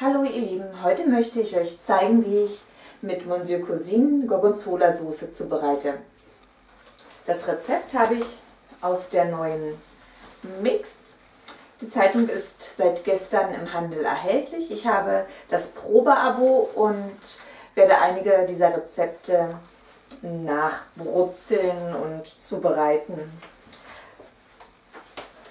Hallo ihr Lieben, heute möchte ich euch zeigen, wie ich mit Monsieur Cousine Gorgonzola Soße zubereite. Das Rezept habe ich aus der neuen Mix. Die Zeitung ist seit gestern im Handel erhältlich. Ich habe das Probeabo und werde einige dieser Rezepte nachbrutzeln und zubereiten.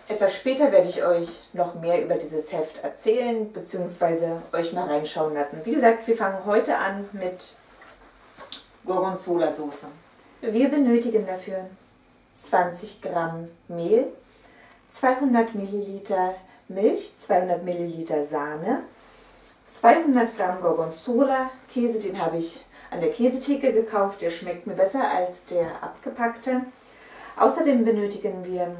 Etwas später werde ich euch noch mehr über dieses Heft erzählen, bzw. euch mal reinschauen lassen. Wie gesagt, wir fangen heute an mit Gorgonzola-Soße. Wir benötigen dafür 20 Gramm Mehl, 200 Milliliter Milch, 200 Milliliter Sahne, 200 Gramm Gorgonzola, Käse, den habe ich an der Käsetheke gekauft, der schmeckt mir besser als der abgepackte. Außerdem benötigen wir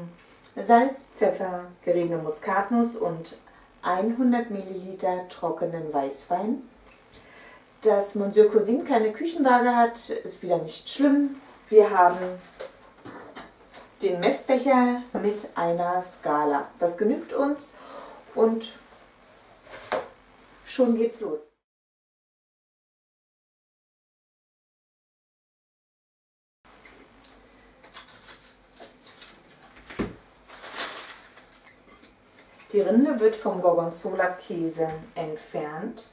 Salz, Pfeffer, geriebene Muskatnuss und 100 Milliliter trockenen Weißwein. Dass Monsieur Cousin keine Küchenwaage hat, ist wieder nicht schlimm. Wir haben den Messbecher mit einer Skala. Das genügt uns und schon geht's los. Die Rinde wird vom Gorgonzola-Käse entfernt.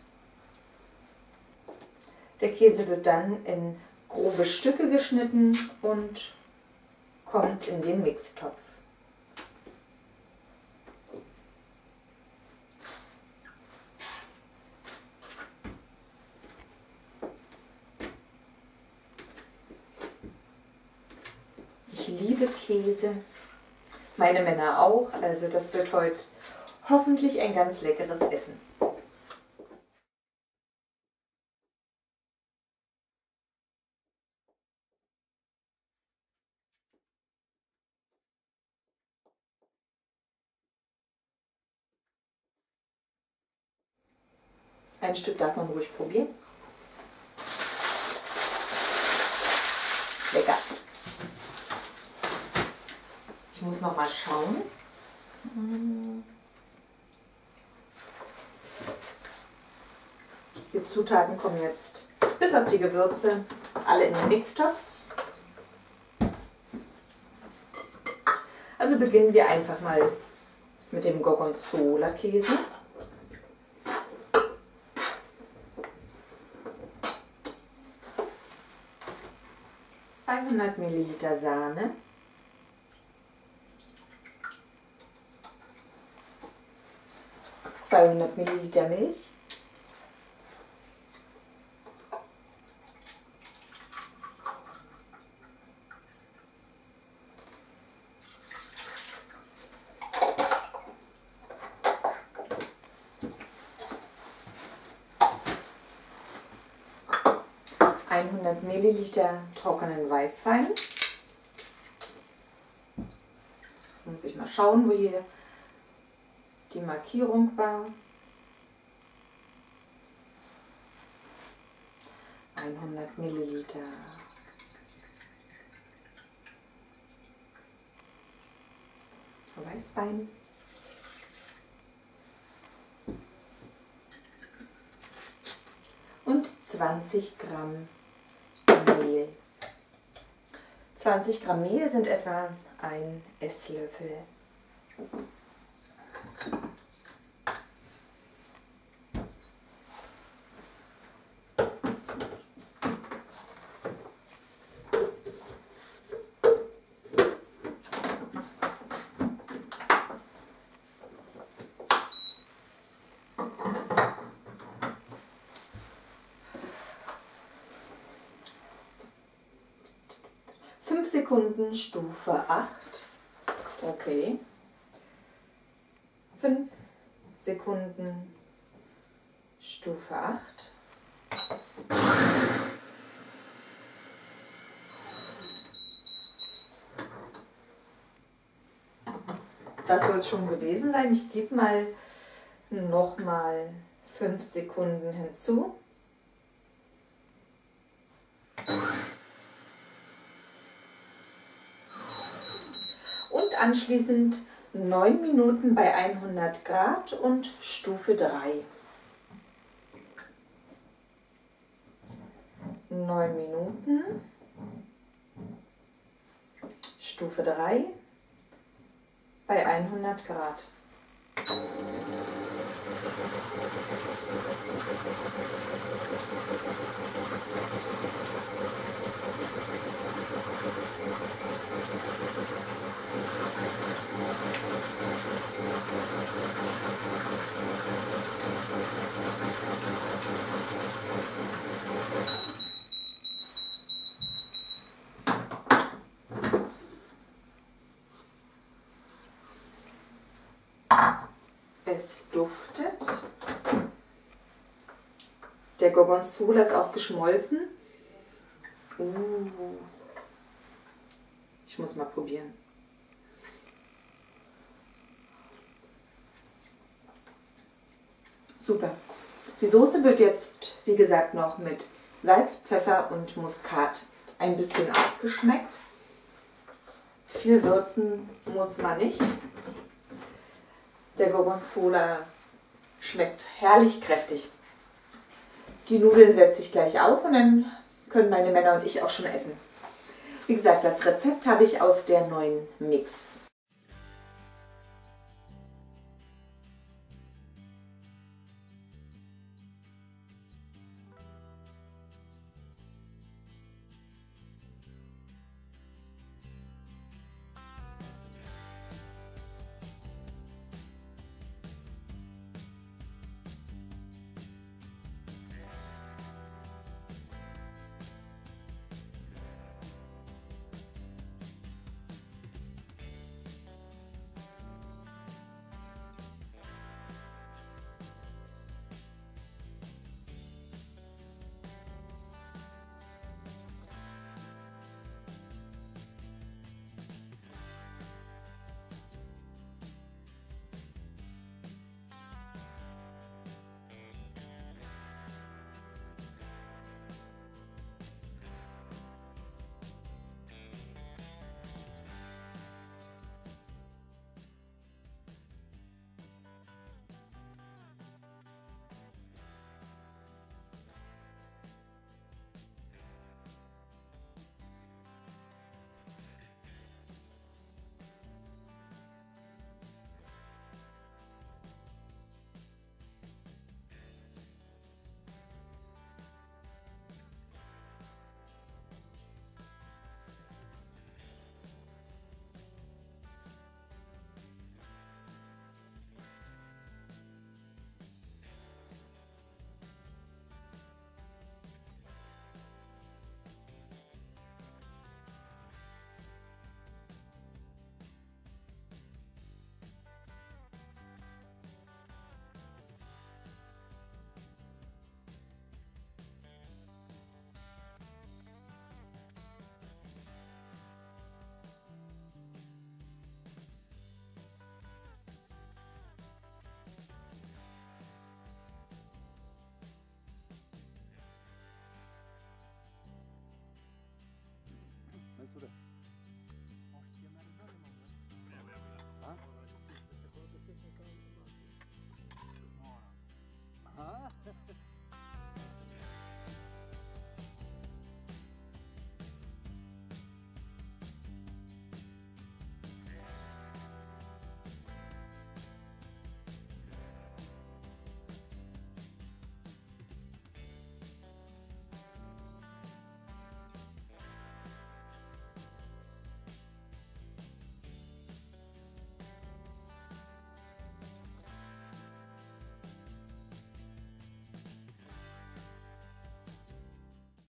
Der Käse wird dann in grobe Stücke geschnitten und kommt in den Mixtopf. Ich liebe Käse, meine Männer auch, also das wird heute hoffentlich ein ganz leckeres Essen. Ein Stück darf man ruhig probieren. Lecker. Ich muss noch mal schauen. Zutaten kommen jetzt bis auf die Gewürze alle in den Mixtopf. Also beginnen wir einfach mal mit dem Gorgonzola-Käse. 200 Milliliter Sahne, zweihundert Milliliter Milch, einhundert Milliliter trockenen Weißwein. Jetzt muss ich mal schauen, wo hier die Markierung war. 100 Milliliter. Weißwein. Und 20 Gramm Mehl. 20 Gramm Mehl sind etwa ein Esslöffel. Sekunden Stufe 8. Okay. 5 Sekunden Stufe 8. Das soll es schon gewesen sein. Ich gebe mal noch mal 5 Sekunden hinzu. anschließend 9 Minuten bei 100 Grad und Stufe 3. 9 Minuten, Stufe 3 bei 100 Grad. Es duftet. Der Gorgonzola ist auch geschmolzen. Uh. Ich muss mal probieren. Super. Die Soße wird jetzt, wie gesagt, noch mit Salz, Pfeffer und Muskat ein bisschen abgeschmeckt. Viel würzen muss man nicht. Der Gorgonzola schmeckt herrlich kräftig. Die Nudeln setze ich gleich auf und dann können meine Männer und ich auch schon essen. Wie gesagt, das Rezept habe ich aus der neuen Mix